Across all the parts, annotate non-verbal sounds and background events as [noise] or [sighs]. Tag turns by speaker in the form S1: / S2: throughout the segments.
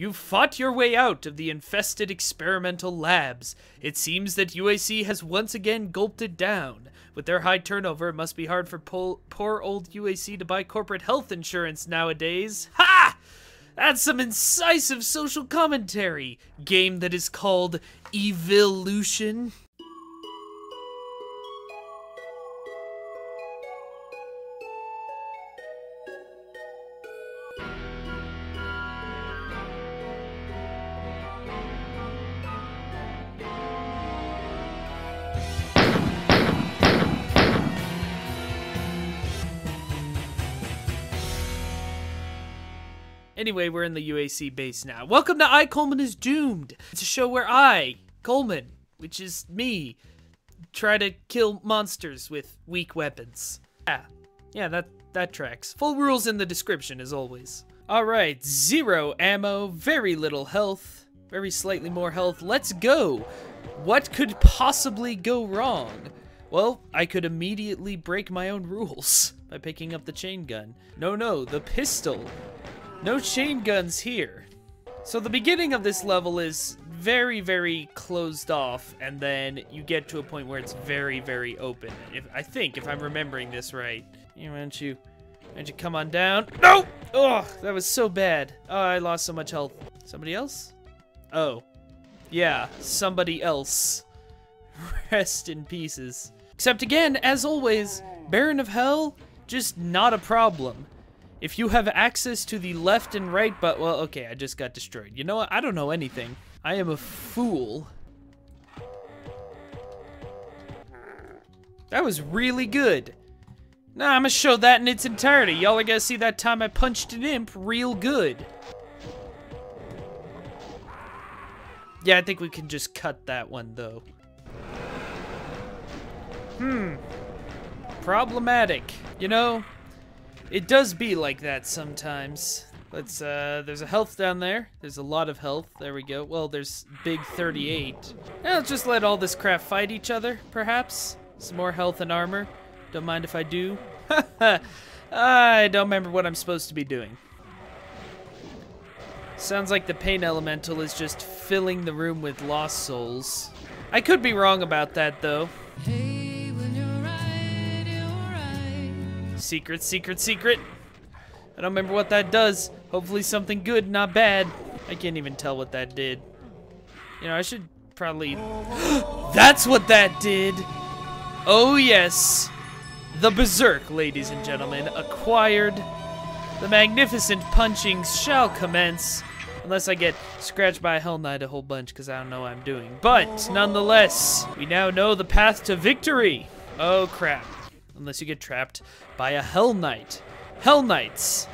S1: You've fought your way out of the infested experimental labs. It seems that UAC has once again gulped it down. With their high turnover, it must be hard for pol- poor old UAC to buy corporate health insurance nowadays. Ha! That's some incisive social commentary. Game that is called Evilution. Anyway, we're in the UAC base now. Welcome to I, Coleman is Doomed. It's a show where I, Coleman, which is me, try to kill monsters with weak weapons. Yeah, yeah, that, that tracks. Full rules in the description, as always. Alright, zero ammo, very little health, very slightly more health. Let's go! What could possibly go wrong? Well, I could immediately break my own rules [laughs] by picking up the chain gun. No, no, the pistol. No chain guns here. So the beginning of this level is very, very closed off, and then you get to a point where it's very, very open. If I think, if I'm remembering this right. Yeah, why don't you, why don't you come on down? No! Oh, that was so bad. Oh, I lost so much health. Somebody else? Oh. Yeah, somebody else. [laughs] Rest in pieces. Except again, as always, Baron of Hell, just not a problem. If you have access to the left and right, but, well, okay, I just got destroyed. You know what? I don't know anything. I am a fool. That was really good. Nah, I'm gonna show that in its entirety. Y'all are gonna see that time I punched an imp real good. Yeah, I think we can just cut that one, though. Hmm. Problematic. You know, it does be like that sometimes. Let's, uh, there's a health down there. There's a lot of health. There we go. Well, there's big 38. Yeah, let's just let all this crap fight each other, perhaps. Some more health and armor. Don't mind if I do. [laughs] I don't remember what I'm supposed to be doing. Sounds like the pain elemental is just filling the room with lost souls. I could be wrong about that, though.
S2: Hey,
S1: Secret, secret, secret. I don't remember what that does. Hopefully something good, not bad. I can't even tell what that did. You know, I should probably... [gasps] That's what that did! Oh yes! The Berserk, ladies and gentlemen, acquired. The magnificent punchings shall commence. Unless I get scratched by a Hell Knight a whole bunch, because I don't know what I'm doing. But, nonetheless, we now know the path to victory. Oh, crap. Unless you get trapped by a Hell Knight. Hell Knights.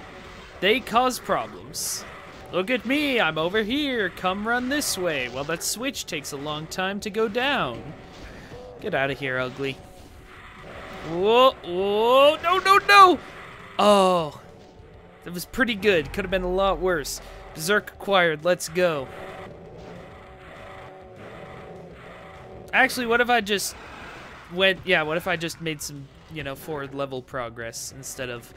S1: They cause problems. Look at me, I'm over here. Come run this way. Well, that switch takes a long time to go down. Get out of here, ugly. Whoa, whoa, no, no, no! Oh, that was pretty good. Could have been a lot worse. Berserk acquired, let's go. Actually, what if I just went, yeah, what if I just made some, you know, forward level progress instead of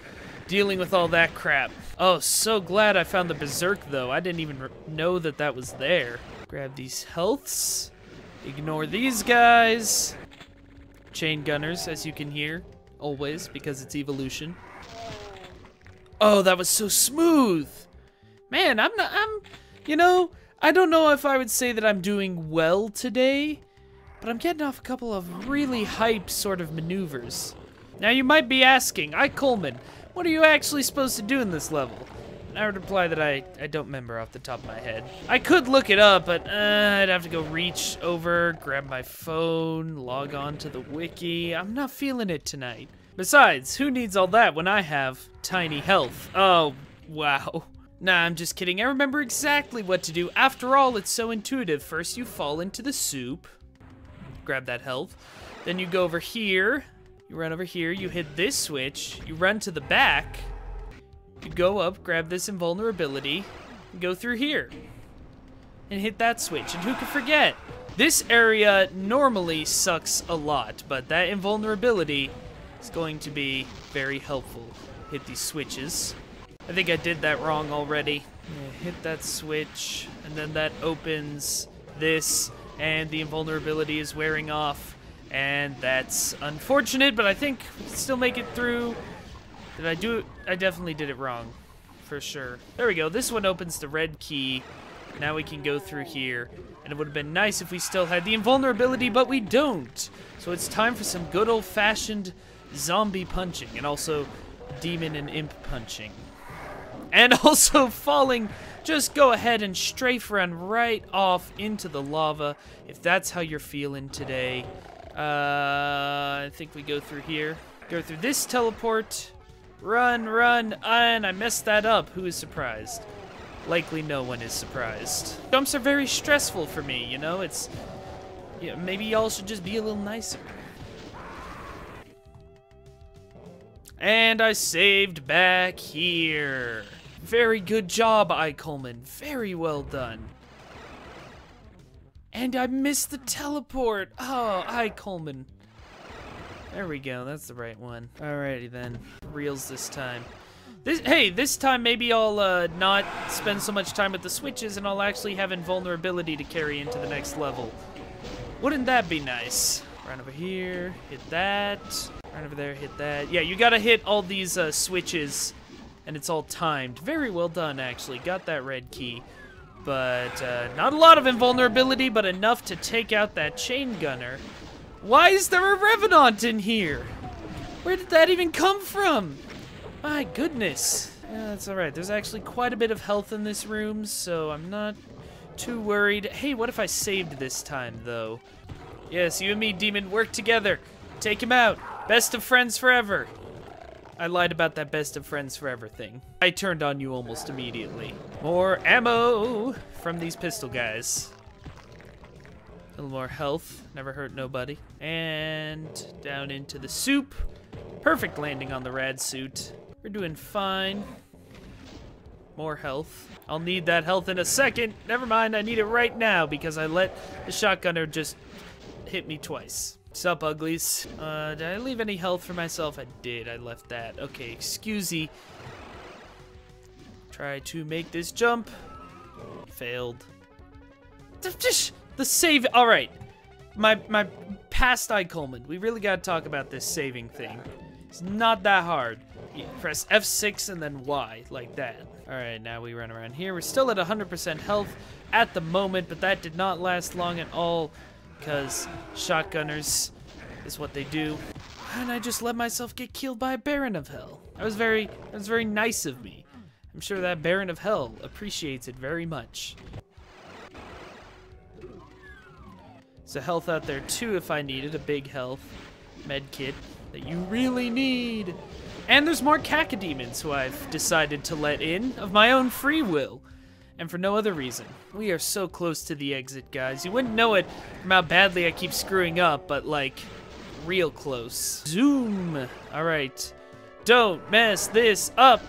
S1: dealing with all that crap? Oh, so glad I found the Berserk, though. I didn't even know that that was there. Grab these healths. Ignore these guys. Chain gunners, as you can hear, always, because it's Evilution. Oh, that was so smooth. Man, I'm not, I'm, you know, I don't know if I would say that I'm doing well today, but I'm getting off a couple of really hype sort of maneuvers. Now you might be asking, I Coleman, what are you actually supposed to do in this level? I would reply that I, I don't remember off the top of my head. I could look it up, but uh, I'd have to go reach over, grab my phone, log on to the wiki. I'm not feeling it tonight. Besides, who needs all that when I have tiny health? Oh, wow. Nah, I'm just kidding. I remember exactly what to do. After all, it's so intuitive. First, you fall into the soup. Grab that health. Then you go over here. You run over here. You hit this switch. You run to the back. You go up, grab this invulnerability, go through here. And hit that switch. And who could forget? This area normally sucks a lot, but that invulnerability is going to be very helpful. Hit these switches. I think I did that wrong already. Hit that switch, and then that opens this, and the invulnerability is wearing off. And that's unfortunate, but I think still make it through. Did I do it? I definitely did it wrong, for sure. There we go. This one opens the red key. Now we can go through here. And it would have been nice if we still had the invulnerability, but we don't. So it's time for some good old-fashioned zombie punching, and also demon and imp punching. And [laughs] also falling, just go ahead and strafe run right off into the lava, if that's how you're feeling today. Uh, I think we go through here. Go through this teleport. Run, run, and I messed that up. Who is surprised? Likely no one is surprised. Jumps are very stressful for me, you know? It's... Yeah, maybe y'all should just be a little nicer. And I saved back here. Very good job, I Coleman. Very well done. And I missed the teleport. Oh, I Coleman. There we go. That's the right one. Alrighty then. Reels this time. This, hey, this time maybe I'll uh, not spend so much time with the switches and I'll actually have invulnerability to carry into the next level. Wouldn't that be nice? Right over here, hit that. Right over there, hit that. Yeah, you gotta hit all these uh, switches and it's all timed. Very well done, actually. Got that red key. But uh, not a lot of invulnerability, but enough to take out that chain gunner. Why is there a Revenant in here? Where did that even come from? My goodness. Yeah, that's alright. There's actually quite a bit of health in this room, so I'm not too worried. Hey, what if I saved this time, though? Yes, you and me, Demon, work together. Take him out. Best of friends forever. I lied about that best of friends forever thing. I turned on you almost immediately. More ammo from these pistol guys. A little more health, never hurt nobody. And down into the soup. Perfect landing on the rad suit. We're doing fine. More health. I'll need that health in a second. Never mind, I need it right now because I let the shotgunner just hit me twice. Sup, uglies? Uh, did I leave any health for myself? I did. I left that. Okay, excusey. Try to make this jump. Failed. The save. All right. My my past eye Coleman. We really got to talk about this saving thing. It's not that hard. You press F6 and then Y, like that. All right, now we run around here. We're still at 100% health at the moment, but that did not last long at all because shotgunners is what they do. And I just let myself get killed by a Baron of Hell. That was very, that was very nice of me. I'm sure that Baron of Hell appreciates it very much. So health out there too if I needed, a big health med kit that you really need. And there's more cacodemons who I've decided to let in of my own free will. And for no other reason. We are so close to the exit, guys. You wouldn't know it from how badly I keep screwing up, but like, real close. Zoom! Alright. Don't mess this up!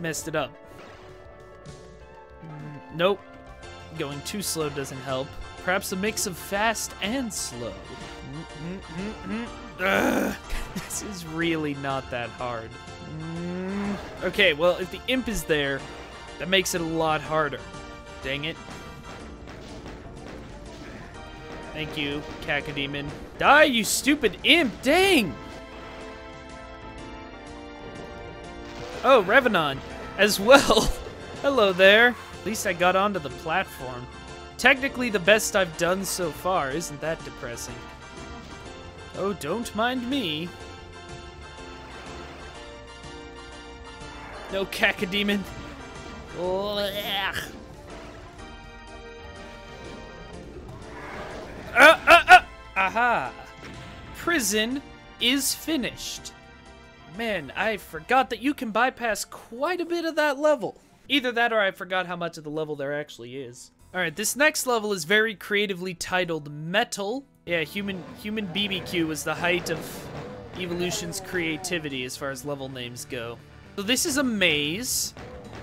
S1: Messed it up. Mm, nope. Going too slow doesn't help. Perhaps a mix of fast and slow. Mm, mm, [laughs] this is really not that hard. Okay, well, if the imp is there, that makes it a lot harder. Dang it. Thank you, Cacodemon. Die, you stupid imp! Dang! Oh, Revenant as well. [laughs] Hello there. At least I got onto the platform. Technically the best I've done so far. Isn't that depressing? Oh, don't mind me. No Cacodemon. Uh, uh, uh. Aha! Prison is finished. Man, I forgot that you can bypass quite a bit of that level. Either that or I forgot how much of the level there actually is. Alright, this next level is very creatively titled Metal. Yeah, human human BBQ was the height of Evilution's creativity as far as level names go. So this is a maze,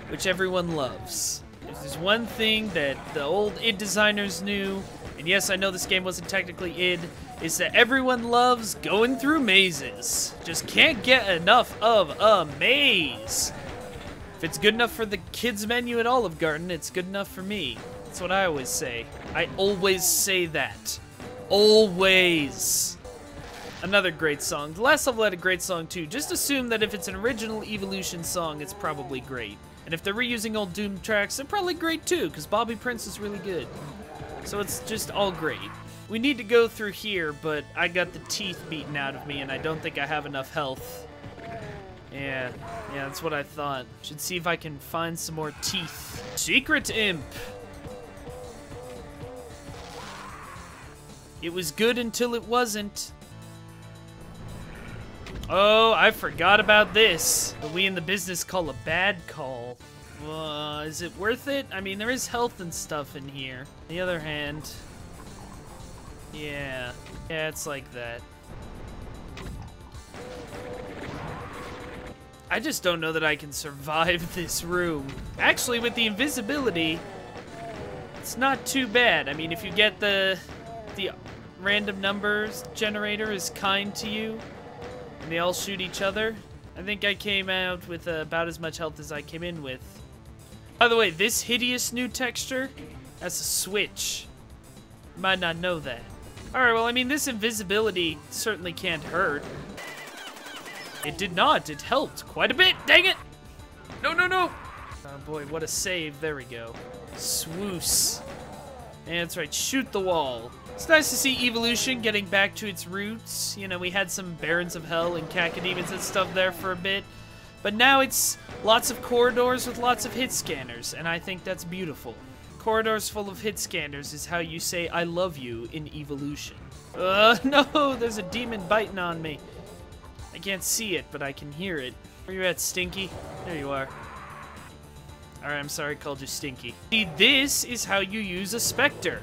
S1: which everyone loves. If there's one thing that the old id designers knew, and yes, I know this game wasn't technically id, is that everyone loves going through mazes. Just can't get enough of a maze. If it's good enough for the kids menu at Olive Garden, it's good enough for me. That's what I always say. I always say that. Always. Another great song. The last level had a great song too. Just assume that if it's an original Evilution song, it's probably great. And if they're reusing old Doom tracks, they're probably great too, because Bobby Prince is really good. So it's just all great. We need to go through here, but I got the teeth beaten out of me, and I don't think I have enough health. Yeah, yeah, that's what I thought. Should see if I can find some more teeth. Secret Imp! It was good until it wasn't. Oh, I forgot about this. What we in the business call a bad call. Uh, is it worth it? I mean, there is health and stuff in here. On the other hand, yeah, yeah, it's like that. I just don't know that I can survive [laughs] this room. Actually, with the invisibility, it's not too bad. I mean, if you get the the random numbers generator is kind to you, and they all shoot each other, I think I came out with uh, about as much health as I came in with. By the way, this hideous new texture, that's a switch. You might not know that. Alright, well, I mean, this invisibility certainly can't hurt. It did not. It helped quite a bit. Dang it! No, no, no! Oh boy, what a save. There we go. Swoos. And that's right, shoot the wall. It's nice to see Evilution getting back to its roots. You know, we had some Barons of Hell and Cacodemons and stuff there for a bit. But now it's lots of corridors with lots of hit scanners, and I think that's beautiful. Corridors full of hit scanners is how you say I love you in Evilution. Uh, [laughs] no, there's a demon biting on me. I can't see it, but I can hear it. Where you at, Stinky? There you are. Alright, I'm sorry I called you Stinky. See, this is how you use a Spectre.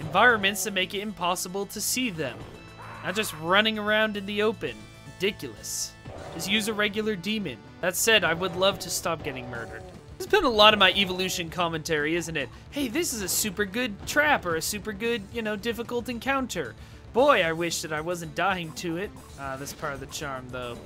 S1: Environments that make it impossible to see them. Not just running around in the open. Ridiculous. Just use a regular demon. That said, I would love to stop getting murdered. There's been a lot of my Evilution commentary, isn't it? Hey, this is a super good trap or a super good, you know, difficult encounter. Boy, I wish that I wasn't dying to it. Ah, that's part of the charm, though.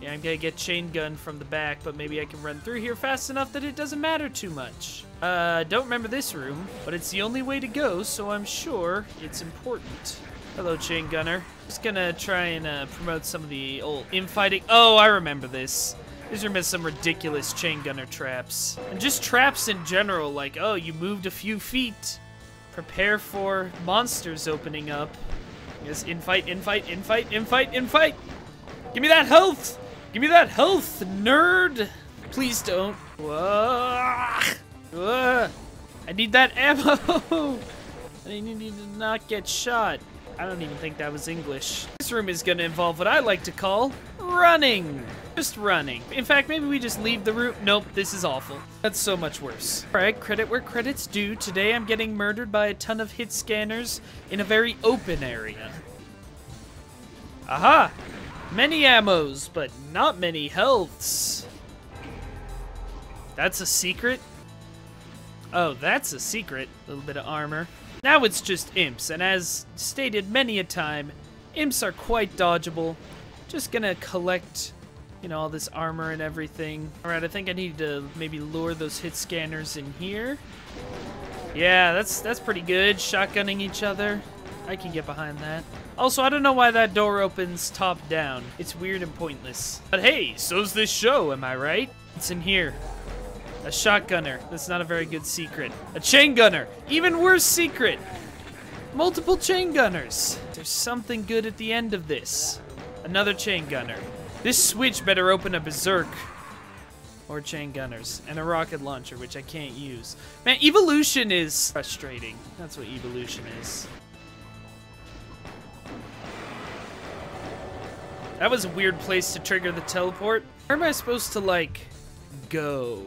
S1: Yeah, I'm gonna get chain gun from the back, but maybe I can run through here fast enough that it doesn't matter too much. Uh, don't remember this room, but it's the only way to go, so I'm sure it's important. Hello, chain gunner. Just gonna try and uh, promote some of the old infighting. Oh, I remember this. These are some ridiculous chain gunner traps. And just traps in general, like, oh, you moved a few feet. Prepare for monsters opening up. Yes, infight, infight, infight, infight, infight! Give me that health! Give me that health, nerd! Please don't. I need that ammo! [laughs] I need to not get shot. I don't even think that was English. This room is gonna involve what I like to call running. Just running. In fact, maybe we just leave the room. Nope, this is awful. That's so much worse. All right, credit where credit's due. Today I'm getting murdered by a ton of hit scanners in a very open area. Aha! Many ammos, but not many healths. That's a secret? Oh, that's a secret. A little bit of armor. Now it's just imps, and as stated many a time, imps are quite dodgeable. Just gonna collect, you know, all this armor and everything. Alright, I think I need to maybe lure those hit scanners in here. Yeah, that's that's pretty good. Shotgunning each other. I can get behind that. Also, I don't know why that door opens top down. It's weird and pointless. But hey, so's this show, am I right? It's in here. A shotgunner. That's not a very good secret. A chain gunner. Even worse secret. Multiple chain gunners. There's something good at the end of this. Another chain gunner. This switch better open a berserk. Or chain gunners. And a rocket launcher, which I can't use. Man, Evilution is frustrating. That's what Evilution is. That was a weird place to trigger the teleport. Where am I supposed to, like, go?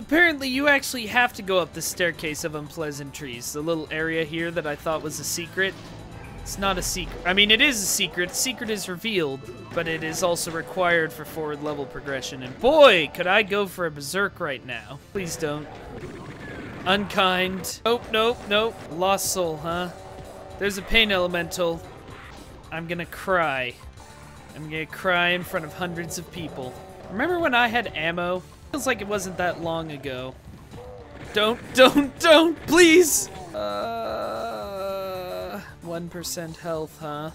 S1: Apparently, you actually have to go up the staircase of unpleasantries. The little area here that I thought was a secret. It's not a secret. I mean, it is a secret. Secret is revealed, but it is also required for forward level progression. And boy, could I go for a berserk right now. Please don't. Unkind. Nope, nope, nope. Lost soul, huh? There's a pain elemental. I'm gonna cry. I'm gonna cry in front of hundreds of people. Remember when I had ammo? Feels like it wasn't that long ago. Don't, don't, don't, please! Uh, 1% health, huh?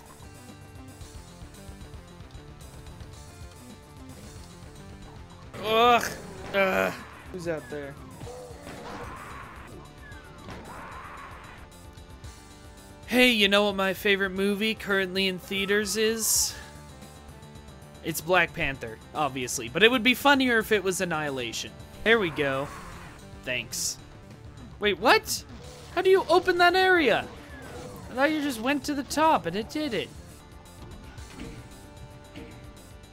S1: Ugh. Ugh. Who's out there? Hey, you know what my favorite movie currently in theaters is? It's Black Panther, obviously, but it would be funnier if it was Annihilation. There we go. Thanks. Wait, what? How do you open that area? I thought you just went to the top and it did it.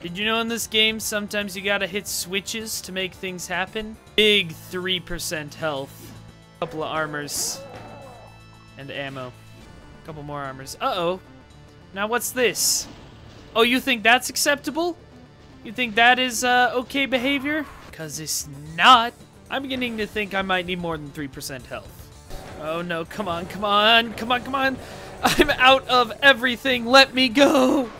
S1: Did you know in this game sometimes you gotta hit switches to make things happen? Big 3% health. Couple of armors. And ammo. Couple more armors. Uh-oh. Now what's this? Oh, you think that's acceptable? You think that is uh, okay behavior? Because it's not. I'm beginning to think I might need more than 3% health. Oh no, come on, come on, come on, come on. [laughs] I'm out of everything. Let me go.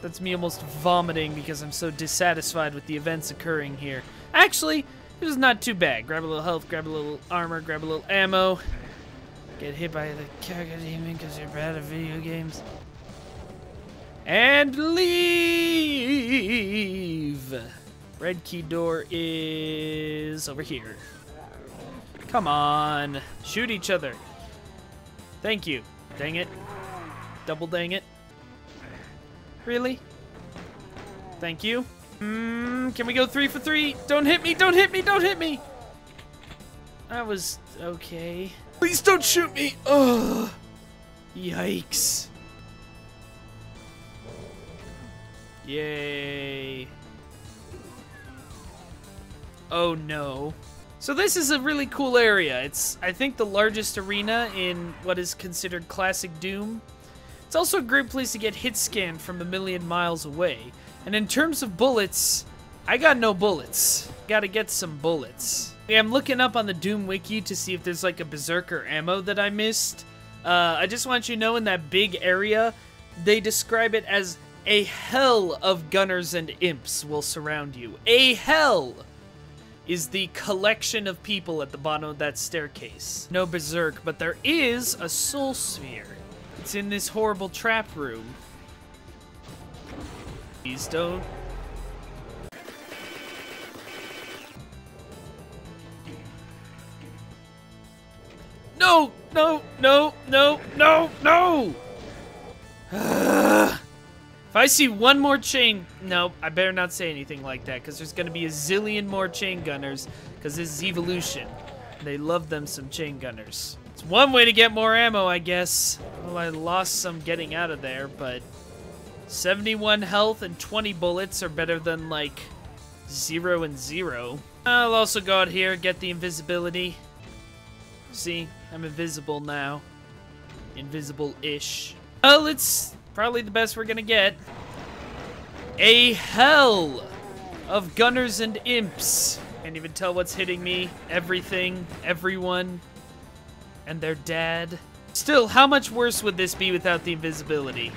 S1: That's me almost vomiting because I'm so dissatisfied with the events occurring here. Actually, it was not too bad. Grab a little health, grab a little armor, grab a little ammo. Get hit by the Cacodemon because you're bad at video games. And leave! Red key door is over here. Come on. Shoot each other. Thank you. Dang it. Double dang it. Really? Thank you. Mm, can we go three for three? Don't hit me, don't hit me, don't hit me! That was okay. Please don't shoot me! Ugh. Yikes. Yay. Oh no. So this is a really cool area. It's, I think, the largest arena in what is considered classic Doom. It's also a great place to get hit scanned from a million miles away. And in terms of bullets, I got no bullets. Gotta get some bullets. Yeah, I'm looking up on the Doom wiki to see if there's like a Berserker ammo that I missed. Uh, I just want you to know in that big area, they describe it as a hell of gunners and imps will surround you. A hell is the collection of people at the bottom of that staircase. No Berserk, but there is a Soul Sphere. It's in this horrible trap room. Please don't. No, no, no, no, no, no! [sighs] If I see one more chain, no, I better not say anything like that, because there's going to be a zillion more chain gunners, because this is Evilution. They love them some chain gunners. It's one way to get more ammo, I guess. Well, I lost some getting out of there, but 71 health and 20 bullets are better than, like, zero and zero. I'll also go out here, get the invisibility. See, I'm invisible now. Invisible-ish. Well, it's probably the best we're gonna get. A hell of gunners and imps. Can't even tell what's hitting me. Everything, everyone, and their dad. Still, how much worse would this be without the invisibility?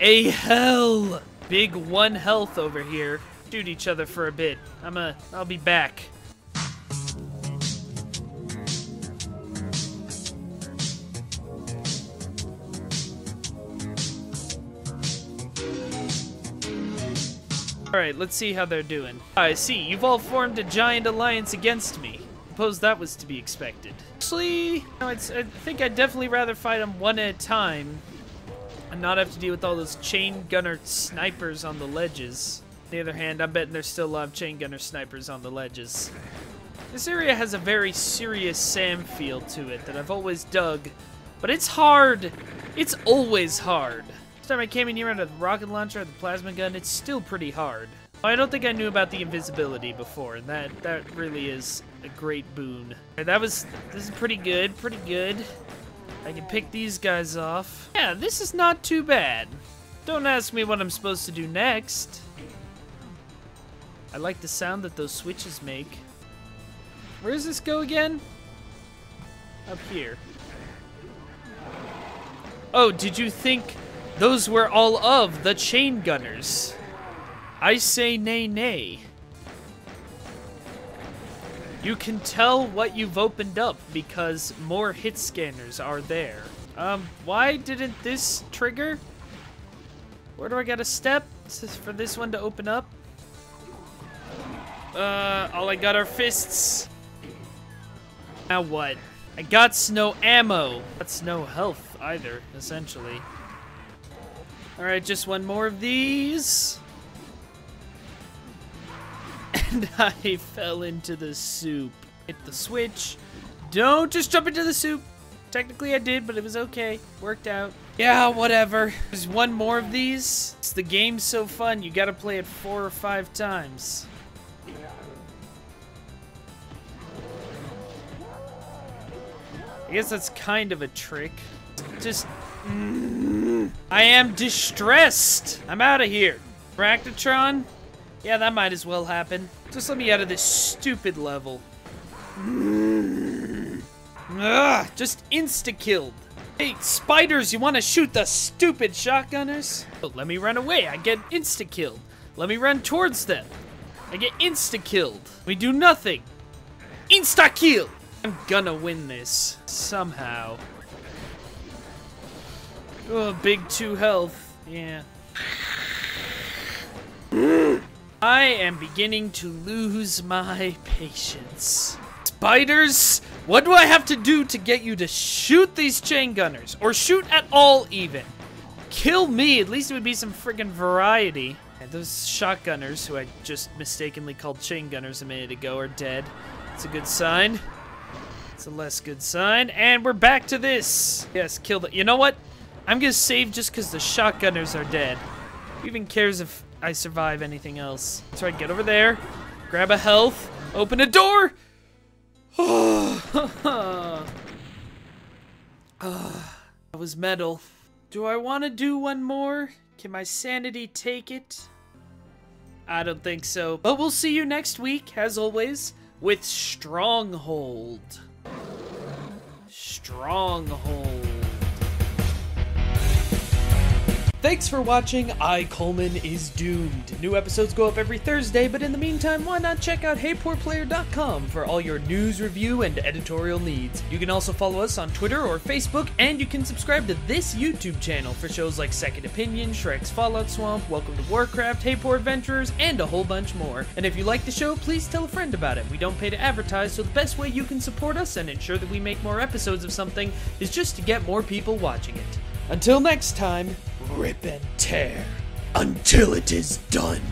S1: A hell! Big one health over here. Shoot each other for a bit. I'm a, I'll be back. Alright, let's see how they're doing. I see, you've all formed a giant alliance against me. Suppose that was to be expected. Actually, no, it's, I think I'd definitely rather fight them one at a time and not have to deal with all those chain gunner snipers on the ledges. On the other hand, I'm betting there's still a lot of chain gunner snipers on the ledges. This area has a very Serious Sam feel to it that I've always dug, but it's hard. It's always hard. Last time I came in here with a rocket launcher or the plasma gun, it's still pretty hard. I don't think I knew about the invisibility before, and that, that really is a great boon. That was, this is pretty good, pretty good. I can pick these guys off. Yeah, this is not too bad. Don't ask me what I'm supposed to do next. I like the sound that those switches make. Where does this go again? Up here. Oh, did you think Those were all of the chain gunners. I say nay nay. You can tell what you've opened up because more hit scanners are there. Um, why didn't this trigger? Where do I gotta step for this one to open up? Uh, all I got are fists. Now what? I got no ammo. That's no health either, essentially. Alright, just one more of these. [laughs] And I fell into the soup. Hit the switch. Don't just jump into the soup. Technically I did, but it was okay. Worked out. Yeah, whatever. There's one more of these. It's the game's so fun, you gotta play it four or five times. I guess that's kind of a trick. Just... mm, I am distressed! I'm out of here. Arachnotron? Yeah, that might as well happen. Just let me out of this stupid level. Mm. Ugh, just insta-killed. Hey, spiders, you want to shoot the stupid shotgunners? Oh, let me run away. I get insta-killed. Let me run towards them. I get insta-killed. We do nothing. Insta-kill! I'm gonna win this. Somehow. Oh, big two health. Yeah. I am beginning to lose my patience. Spiders, what do I have to do to get you to shoot these chain gunners? Or shoot at all, even? Kill me, at least it would be some friggin' variety. And those shotgunners, who I just mistakenly called chain gunners a minute ago, are dead. It's a good sign. It's a less good sign. And we're back to this. Yes, kill the... You know what? I'm gonna save just because the shotgunners are dead. Who even cares if I survive anything else? So I get over there, grab a health, open a door. Oh, [sighs] that was metal. Do I want to do one more? Can my sanity take it? I don't think so. But we'll see you next week, as always, with Stronghold. Stronghold. Thanks for watching I, Coleman, is Doomed. New episodes go up every Thursday, but in the meantime, why not check out HeyPoorPlayer.com for all your news, review, and editorial needs. You can also follow us on Twitter or Facebook, and you can subscribe to this YouTube channel for shows like Second Opinion, Shrek's Fallout Swamp, Welcome to Warcraft, Hey Poor Adventurers, and a whole bunch more. And if you like the show, please tell a friend about it. We don't pay to advertise, so the best way you can support us and ensure that we make more episodes of something is just to get more people watching it. Until next time, rip and tear until it is done.